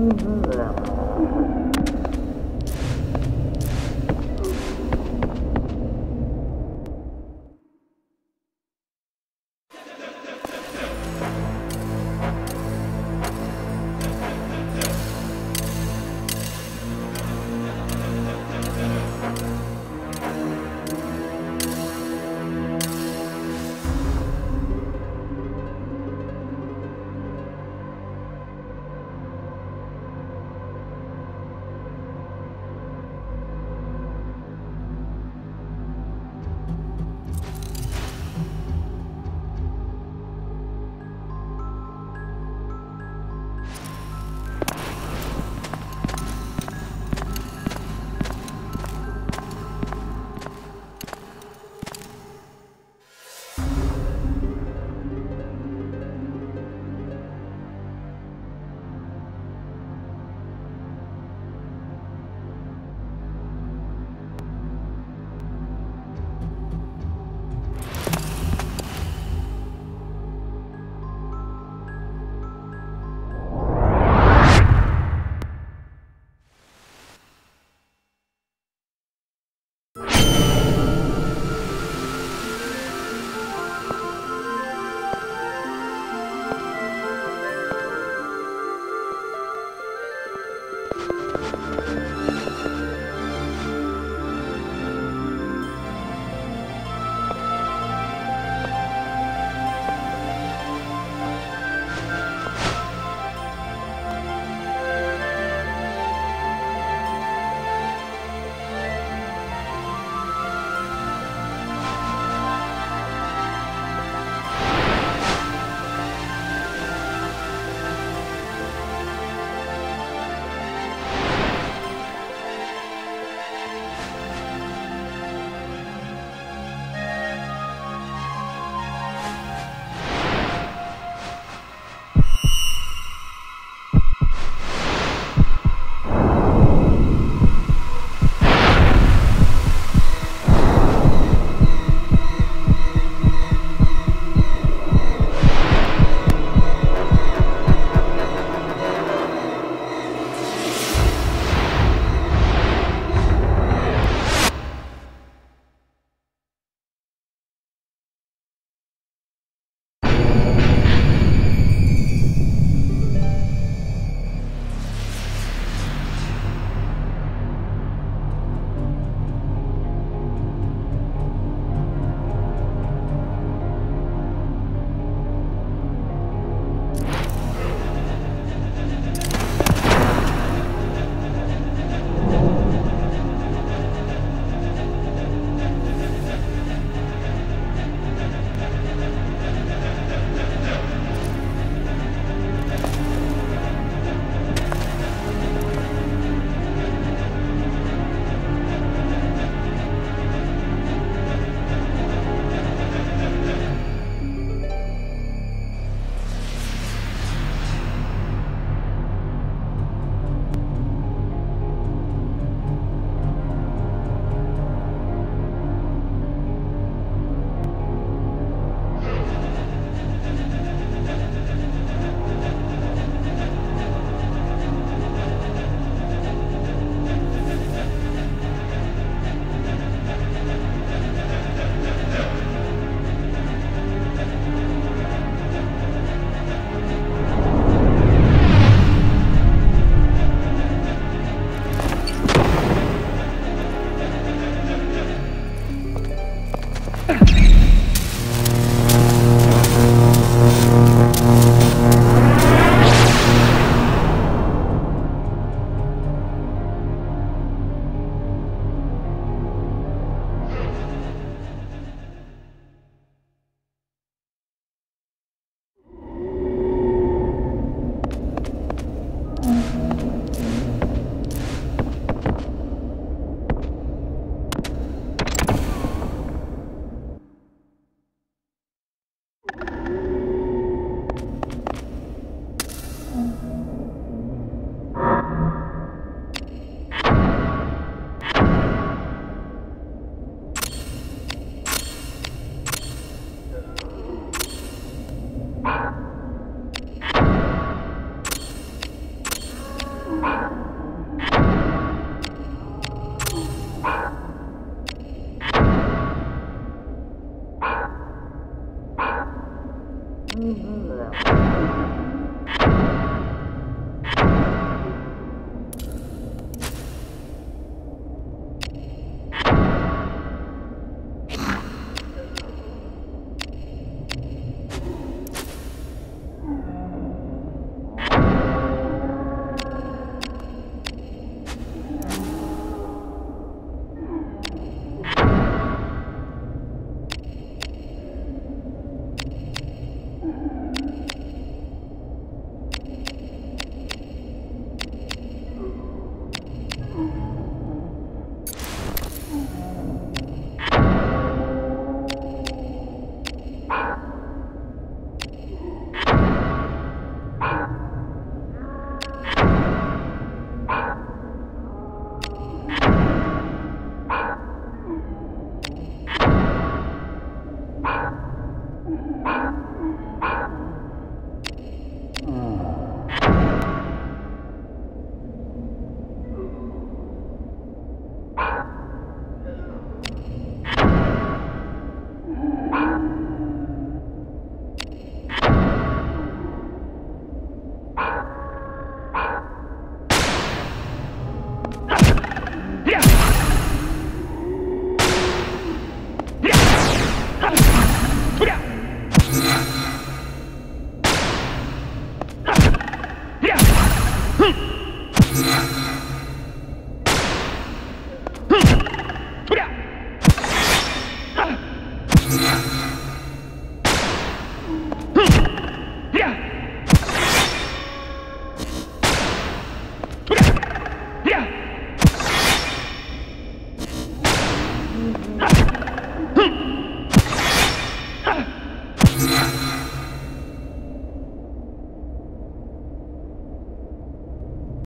嗯自